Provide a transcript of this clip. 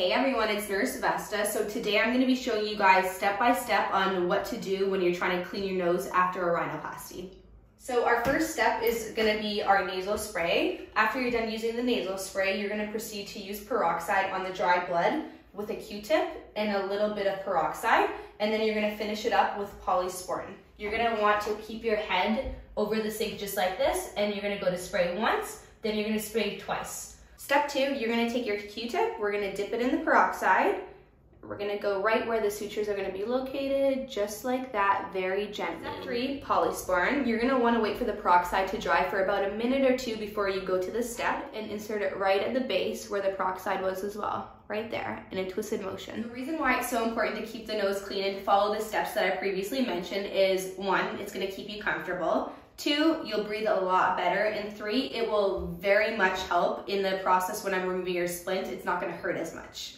Hey everyone, it's Nurse Vesta. So today I'm going to be showing you guys step by step on what to do when you're trying to clean your nose after a rhinoplasty. So our first step is going to be our nasal spray. After you're done using the nasal spray, you're going to proceed to use peroxide on the dry blood with a Q-tip and a little bit of peroxide, and then you're going to finish it up with polysporin. You're going to want to keep your head over the sink just like this, and you're going to go to spray once, then you're going to spray twice. Step two, you're gonna take your Q-tip, we're gonna dip it in the peroxide. We're gonna go right where the sutures are gonna be located, just like that, very gently. Step three, polysporin. You're gonna wanna wait for the peroxide to dry for about a minute or two before you go to the step and insert it right at the base where the peroxide was as well, right there, in a twisted motion. The reason why it's so important to keep the nose clean and to follow the steps that I previously mentioned is one, it's gonna keep you comfortable. Two, you'll breathe a lot better. And three, it will very much help in the process when I'm removing your splint. It's not gonna hurt as much.